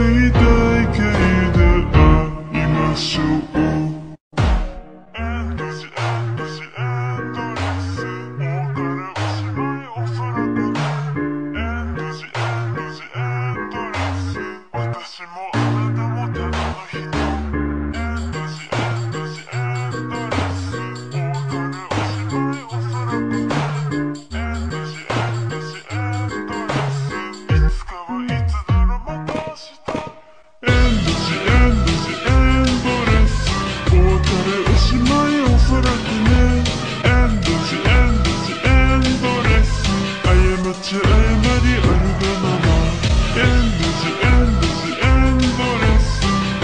い体系で会いましょう。しまいおそらくねエンドジエンドジエンドレス過ち誤りあるがままエンドジエンドジエンドレス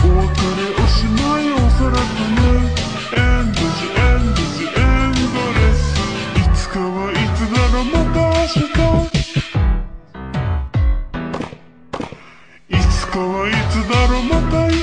お別れおしまいおそらくねエンドジエンドジエンドレスいつかはいつだろまた明日いつかはいつだろまたいつ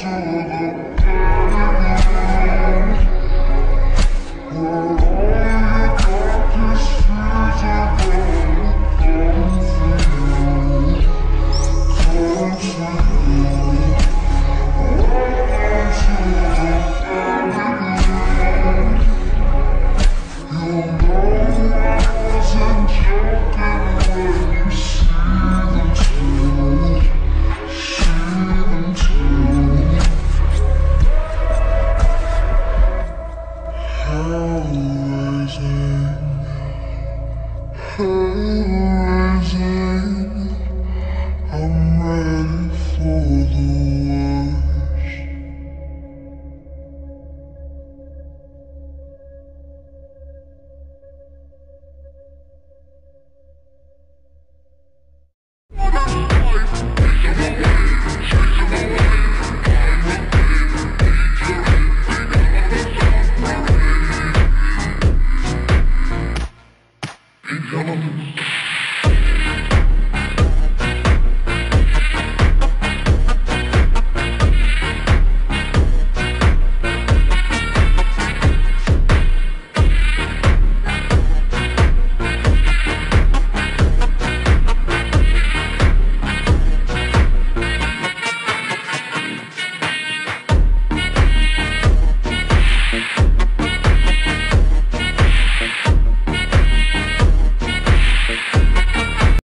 か I'm